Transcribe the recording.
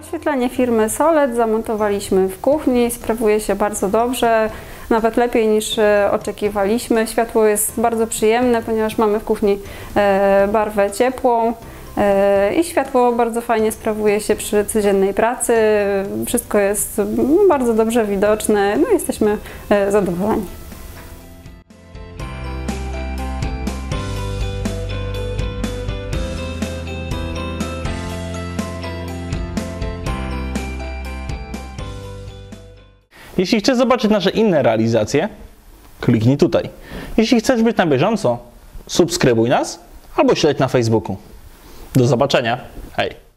Oświetlenie firmy Solet zamontowaliśmy w kuchni, sprawuje się bardzo dobrze, nawet lepiej niż e, oczekiwaliśmy. Światło jest bardzo przyjemne, ponieważ mamy w kuchni e, barwę ciepłą e, i światło bardzo fajnie sprawuje się przy codziennej pracy. Wszystko jest mm, bardzo dobrze widoczne, no jesteśmy zadowoleni. Jeśli chcesz zobaczyć nasze inne realizacje, kliknij tutaj. Jeśli chcesz być na bieżąco, subskrybuj nas albo śledź na Facebooku. Do zobaczenia. Hej!